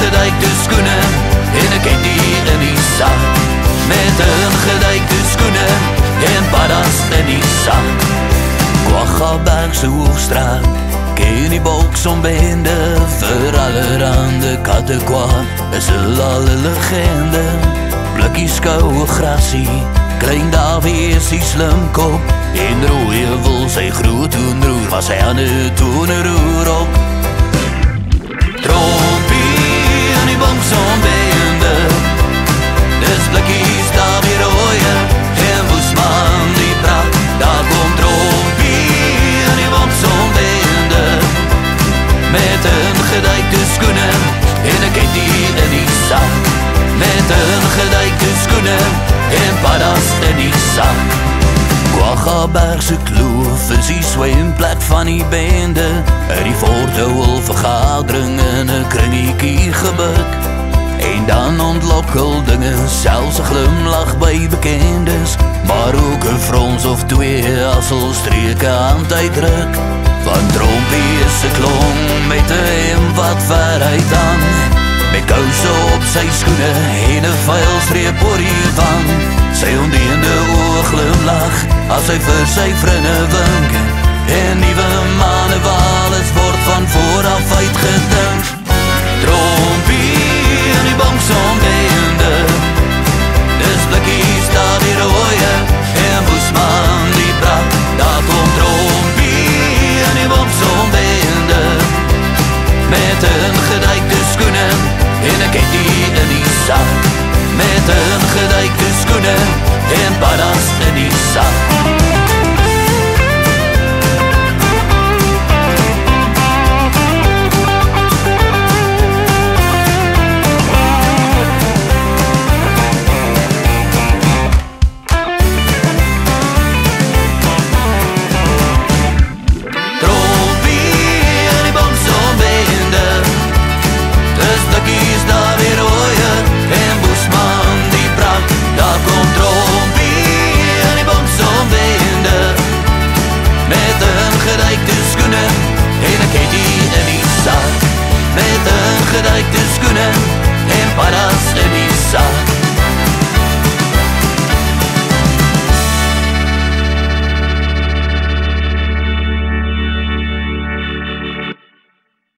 geduikte skoene en ek het die in die sak met een geduikte skoene en paddas in die sak Kwaggabergse hoogstraat ken die boks om behende vir allerhande katte kwaad is hulle al een legende. Blikkie skouwe grasie klein Davie is die slimkop en rooie wil sy groot hoenroer was hy aan die toeneroer op met een geduikte skoene en paddas in die sak. Quaggabergse kloof is die swemplek van die bende. Uit die voortouwel vergadering in een kringiekie gebuk. En dan ontlokkel dinge selfs een glimlach by bekendes. Maar ook een frons of twee as al streke aan tyd druk. Van trompie is een klong met hem wat veruit aan sy skoene en een vuilstreep oor hiervan sy ondeende oog glimlach as hy vir sy vrinne wink. En nieuwe maane waal is en bara steady side.